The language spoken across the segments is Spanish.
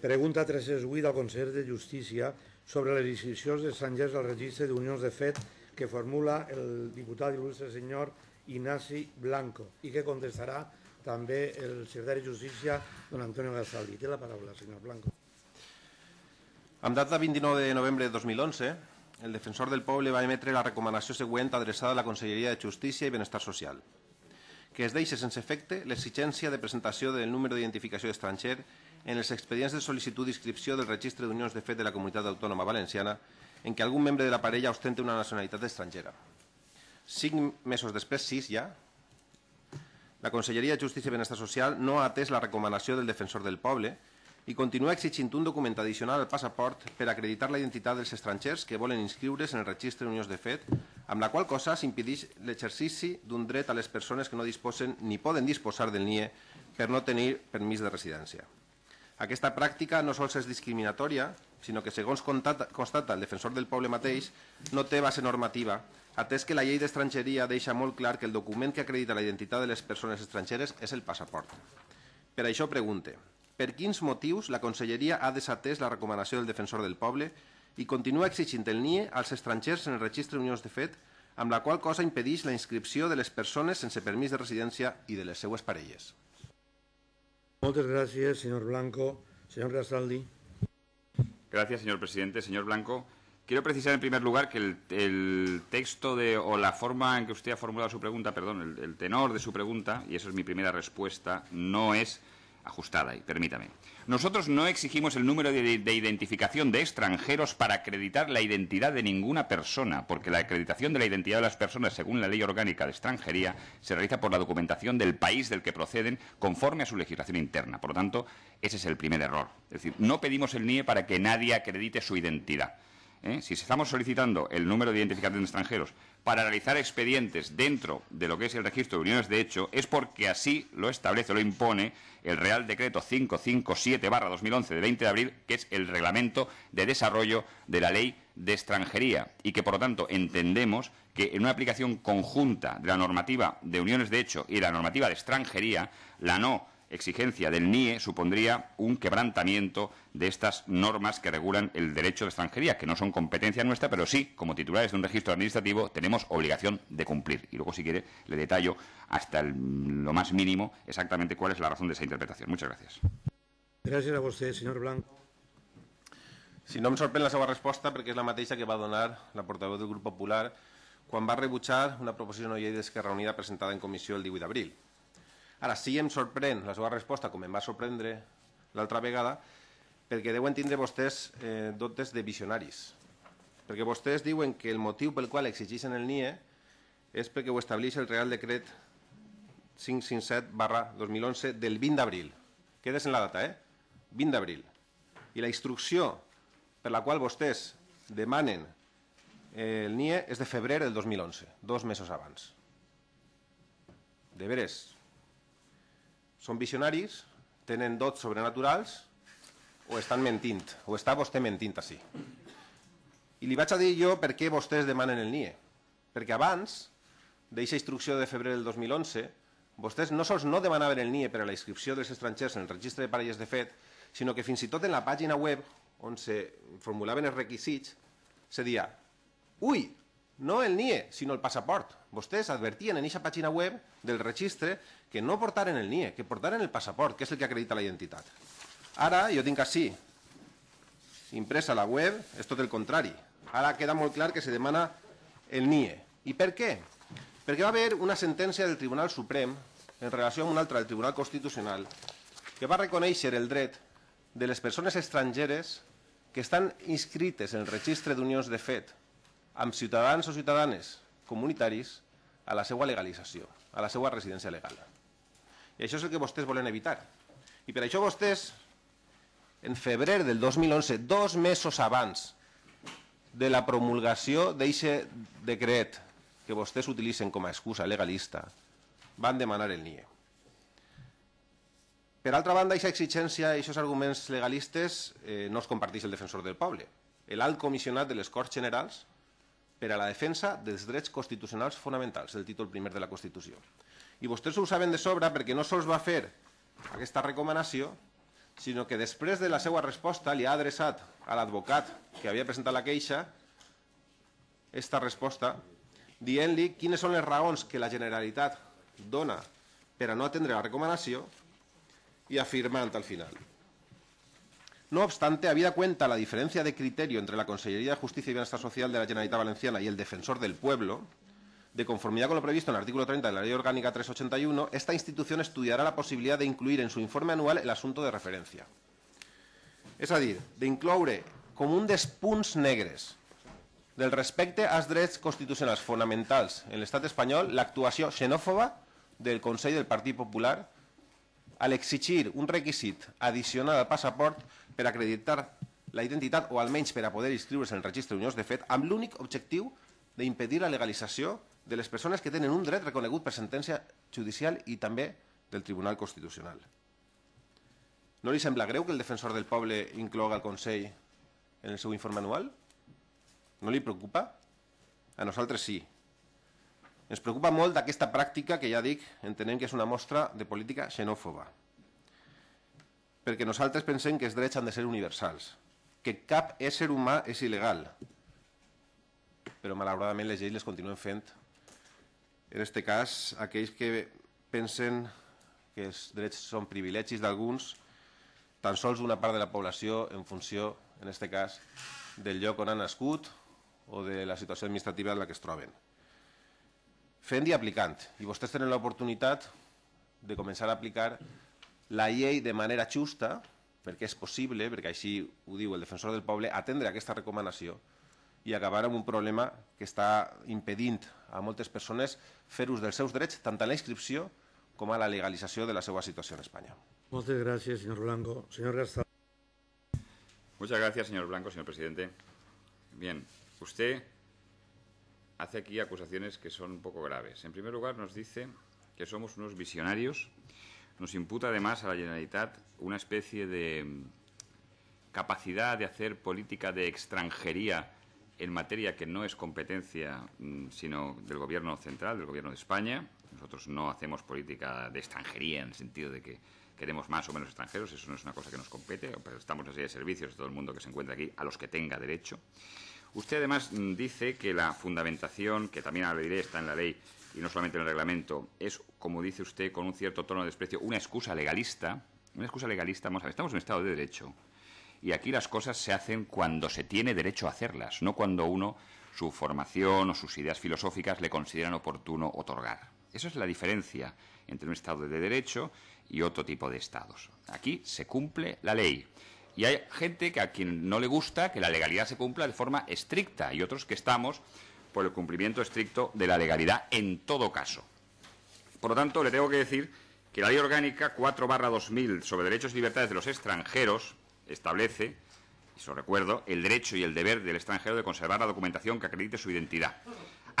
Pregunta 368 al Consell de Justícia sobre les inscripcions d'estrangers al registre d'unions de fet que formula el diputat il·lustre senyor Ignasi Blanco i que contestarà també el secretari de Justícia, don Antonio Gasaldi. Té la paraula, senyor Blanco. Amb data 29 de novembre de 2011, el defensor del poble va emetre la recomanació següent adreçada a la Conselleria de Justícia i Benestar Social, que es deixi sense efecte l'exigència de presentació del número d'identificació d'estranger en els expedients de sol·licitud d'inscripció del registre d'unions de fet de la Comunitat Autònoma Valenciana en què algun membre de la parella ostenta una nacionalitat estrangera. Cinc mesos després, sis ja, la Conselleria de Justícia i Benestar Social no ha atès la recomanació del defensor del poble i continua exigint un document addicional al passaport per acreditar la identitat dels estrangers que volen inscriure's en el registre d'unions de fet, amb la qual cosa s'impedeix l'exercici d'un dret a les persones que no disposen ni poden disposar del NIE per no tenir permís de residència. Aquesta pràctica no sols és discriminatòria, sinó que, segons constata el defensor del poble mateix, no té base normativa, atès que la llei d'estrangeria deixa molt clar que el document que acredita la identitat de les persones estrangeres és el passaport. Per això pregunte, per quins motius la Conselleria ha desatès la recomanació del defensor del poble i continua exigint el NIE als estrangers en el registre d'unions de fet, amb la qual cosa impedeix la inscripció de les persones sense permís de residència i de les seues parelles. Muchas gracias, señor Blanco. Señor. Gracias, señor presidente. Señor Blanco, quiero precisar en primer lugar que el, texto de, o la forma en que usted ha formulado su pregunta, perdón, el tenor de su pregunta, y eso es mi primera respuesta, no es ajustada y permítame. Nosotros no exigimos el número de, de, identificación de extranjeros para acreditar la identidad de ninguna persona, porque la acreditación de la identidad de las personas, según la ley orgánica de extranjería, se realiza por la documentación del país del que proceden conforme a su legislación interna. Por lo tanto, ese es el primer error. Es decir, no pedimos el NIE para que nadie acredite su identidad. ¿Eh? Si estamos solicitando el número de identificación de extranjeros para realizar expedientes dentro de lo que es el registro de uniones de hecho, es porque así lo establece, lo impone el Real Decreto 557-2011 de 20 de abril, que es el reglamento de desarrollo de la ley de extranjería y que, por lo tanto, entendemos que en una aplicación conjunta de la normativa de uniones de hecho y de la normativa de extranjería, la no exigencia del NIE supondría un quebrantamiento de estas normas que regulan el derecho de extranjería, que no son competencia nuestra, pero sí, como titulares de un registro administrativo, tenemos obligación de cumplir. Y luego, si quiere, le detallo hasta lo más mínimo exactamente cuál es la razón de esa interpretación. Muchas gracias. Gracias a usted, señor Blanco. Si no me sorprende la seva respuesta, porque es la mateixa que va a donar la portavoz del Grupo Popular quan va rebutjar una proposición de llei d'Esquerra Unida presentada en comissió el 18 d'abril. Ara, sí em sorprèn la seva resposta, com em va sorprendre l'altra vegada, perquè deuen tindre vostès eh, dotes de visionaris. Perquè vostès diuen que el motiu pel qual exigeixen el NIE és perquè ho estableix el Real Decret 557 barra 2011 del 20 d'abril. Quedes en la data, eh? 20 d'abril. I la instrucció per la qual vostès demanen el NIE és de febrer del 2011, dos mesos abans. De veres, són visionaris, tenen dots sobrenaturals o estan mentint, o està vostè mentint així. I li vaig a dir jo per què vostès demanen el NIE. Perquè abans d'aquesta instrucció de febrer del 2011, vostès no sols no demanaven el NIE per a la inscripció dels estrangers en el registre de parelles de fet, sinó que fins i tot en la pàgina web on se formulaven els requisits, se dia, ui, no el NIE, sinó el passaport. Vostès advertien en aquesta pàgina web del registre que no portaren el NIE, que portaren el passaport, que és el que acredita la identitat. Ara, jo tinc així, impresa la web, és tot el contrari. Ara queda molt clar que se demana el NIE. I per què? Perquè va haver una sentència del Tribunal Suprem en relació amb una altra del Tribunal Constitucional que va reconèixer el dret de les persones estrangeres que estan inscrites en el registre d'unions de fet amb ciutadans o ciutadanes comunitaris a la seva legalització, a la seva residència legal. I això és el que vostès volen evitar. I per això vostès, en febrer del 2011, dos mesos abans de la promulgació d'aquest decret que vostès utilitzen com a excusa legalista, van demanar el NIE. Per altra banda, aquesta exigència i aquests arguments legalistes eh, no els comparteix el defensor del poble. L'alt comissionat de les Corts Generals per a la defensa dels drets constitucionals fonamentals del títol primer de la Constitució. I vostès ho saben de sobre perquè no sols va fer aquesta recomanació, sinó que després de la seva resposta li ha adreçat a l'advocat que havia presentat la queixa esta resposta dient-li quines són les raons que la Generalitat dona per a no atendre la recomanació y afirmant al final. No obstante, habida cuenta la diferencia de criterio entre la Consellería de Justicia y Bienestar Social de la Generalitat Valenciana y el Defensor del Pueblo, de conformidad con lo previsto en el artículo 30 de la Ley Orgánica 381, esta institución estudiará la posibilidad de incluir en su informe anual el asunto de referència. És a dir, d'incloure com un dels punts negres del respecte als drets constitucionals fonamentals en l'estat espanyol l'actuació xenòfoba del Consell del Partit Popular al exigir un requisit addicional al passaport per acreditar la identitat o almenys per a poder inscriure's en el registre d'unions de fet amb l'únic objectiu d'impedir la legalització de les persones que tenen un dret reconegut per sentència judicial i també del Tribunal Constitucional. No li sembla greu que el defensor del poble incloga el Consell en el seu informe anual? No li preocupa? A nosaltres sí. Ens preocupa molt d'aquesta pràctica que ja dic, entenem que és una mostra de política xenòfoba. Perquè nosaltres pensem que els drets han de ser universals, que cap ésser humà és il·legal, però malauradament les lleis les continuen fent. En aquest cas, aquells que pensen que els drets són privilegis d'alguns, tan sols una part de la població en funció, en aquest cas, del lloc on han nascut o de la situació administrativa en la que es troben. Fent i aplicant. I vostès tenen l'oportunitat de començar a aplicar la llei de manera justa, perquè és possible, perquè així ho diu el defensor del poble, atendre aquesta recomanació i acabar amb un problema que està impedint a moltes persones fer ús dels seus drets tant a la inscripció com a la legalització de la seva situació en Espanya. Moltes gràcies, senyor Blanco. Senyor Gastal. Muchas gracias, señor Blanco, señor presidente. Bien, usted hace aquí acusaciones que son un poco graves. En primer lugar, nos dice que somos unos visionarios. Nos imputa además a la Generalitat una especie de mm, capacidad de hacer política de extranjería en materia que no es competencia mm, sino del Gobierno central, del Gobierno de España. Nosotros no hacemos política de extranjería en el sentido de que queremos más o menos extranjeros, eso no es una cosa que nos compete, estamos en serie de servicios todo el mundo que se encuentra aquí a los que tenga derecho. Usted además mm, dice que la fundamentación, que también ahora le diré está en la ley y no solamente en el reglamento, es, como dice usted, con un cierto tono de desprecio, una excusa legalista. Una excusa legalista, vamos a ver, estamos en un Estado de Derecho y aquí las cosas se hacen cuando se tiene derecho a hacerlas, no cuando uno, su formación o sus ideas filosóficas le consideran oportuno otorgar. Esa es la diferencia entre un Estado de Derecho y otro tipo de Estados. Aquí se cumple la ley. Y hay gente que a quien no le gusta que la legalidad se cumpla de forma estricta y otros que estamos por el cumplimiento estricto de la legalidad en todo caso. Por lo tanto, le tengo que decir que la Ley Orgánica 4 2000 sobre derechos y libertades de los extranjeros establece, y eso recuerdo, el derecho y el deber del extranjero de conservar la documentación que acredite su identidad,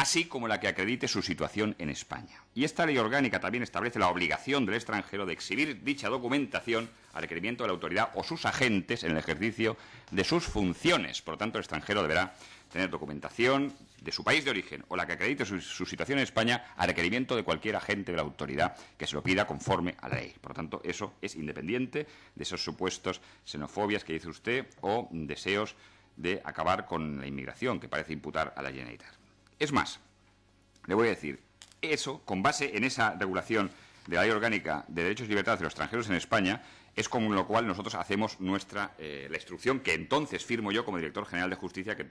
así como la que acredite su situación en España. Y esta ley orgánica también establece la obligación del extranjero de exhibir dicha documentación al requerimiento de la autoridad o sus agentes en el ejercicio de sus funciones. Por lo tanto, el extranjero deberá tener documentación de su país de origen o la que acredite su, su, situación en España a requerimiento de cualquier agente de la autoridad que se lo pida conforme a la ley. Por lo tanto, eso es independiente de esos supuestos xenofobias que dice usted o deseos de acabar con la inmigración que parece imputar a la Generalitat. Es más, le voy a decir, eso, con base en esa regulación de la Ley Orgánica de Derechos y Libertades de los Extranjeros en España, es con lo cual nosotros hacemos nuestra eh, la instrucción que entonces firmo yo como director general de justicia, que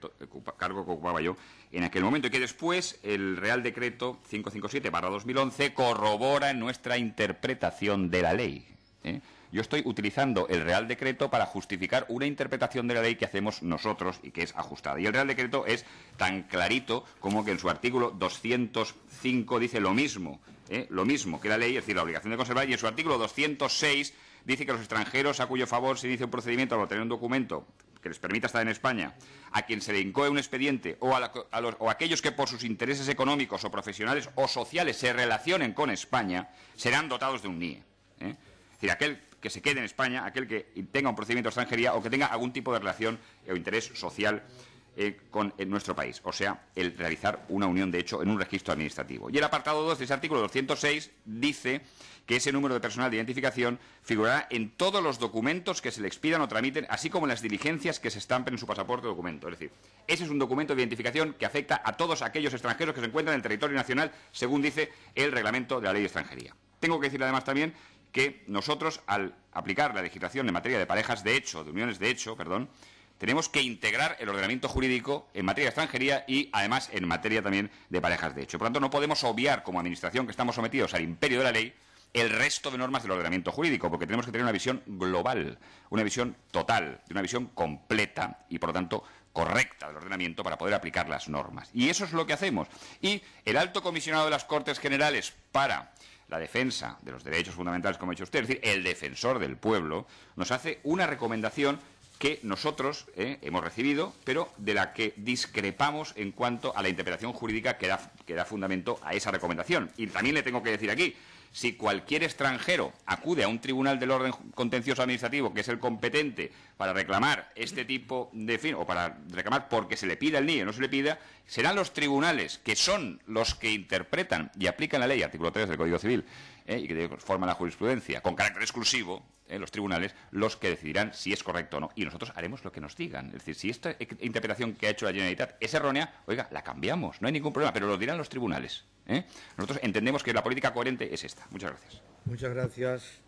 cargo que ocupaba yo en aquel momento, y que después el Real Decreto 557-2011 corrobora nuestra interpretación de la ley. ¿eh? Yo estoy utilizando el Real Decreto para justificar una interpretación de la ley que hacemos nosotros y que es ajustada. Y el Real Decreto es tan clarito como que en su artículo 205 dice lo mismo, ¿eh? lo mismo que la ley, es decir, la obligación de conservar, y en su artículo 206 dice que los extranjeros a cuyo favor se dice un procedimiento al obtener un documento que les permita estar en España, a quien se le incoe un expediente o a, los, o aquellos que por sus intereses económicos o profesionales o sociales se relacionen con España, serán dotados de un NIE. ¿eh? Es decir, aquel que se quede en España, aquel que tenga un procedimiento de extranjería o que tenga algún tipo de relación o interés social eh, con nuestro país, o sea, el realizar una unión de hecho en un registro administrativo. Y el apartado 2 de ese artículo 206 dice que ese número de personal de identificación figurará en todos los documentos que se le expidan o tramiten, así como en las diligencias que se estampen en su pasaporte o documento. Es decir, ese es un documento de identificación que afecta a todos aquellos extranjeros que se encuentran en el territorio nacional, según dice el reglamento de la ley de extranjería. Tengo que decir además también que nosotros, al aplicar la legislación en materia de parejas de hecho, de uniones de hecho, perdón, tenemos que integrar el ordenamiento jurídico en materia de extranjería y, además, en materia también de parejas de hecho. Por lo tanto, no podemos obviar, como Administración, que estamos sometidos al imperio de la ley, el resto de normas del ordenamiento jurídico, porque tenemos que tener una visión global, una visión total, una visión completa y, por lo tanto, correcta del ordenamiento para poder aplicar las normas. Y eso es lo que hacemos. Y el alto comisionado de las Cortes Generales para la defensa de los derechos fundamentales, como ha dicho usted, es decir, el defensor del pueblo, nos hace una recomendación que nosotros eh, hemos recibido, pero de la que discrepamos en cuanto a la interpretación jurídica que da fundamento a esa recomendación. Y también le tengo que decir aquí, si cualquier extranjero acude a un tribunal del orden contencioso administrativo, que es el competente para reclamar este tipo de fin, o para reclamar porque se le pida el NIE o no se le pida, serán los tribunales, que son los que interpretan y aplican la ley, artículo 3 del Código Civil, eh, y que forman la jurisprudencia, con carácter exclusivo, eh, los tribunales, los que decidirán si es correcto o no. Y nosotros haremos lo que nos digan. Es decir, si esta interpretación que ha hecho la Generalitat es errónea, oiga, la cambiamos, no hay ningún problema, pero lo dirán los tribunales. ¿Eh? Nosotros entendemos que la política coherente es esta. Muchas gracias. Muchas gracias.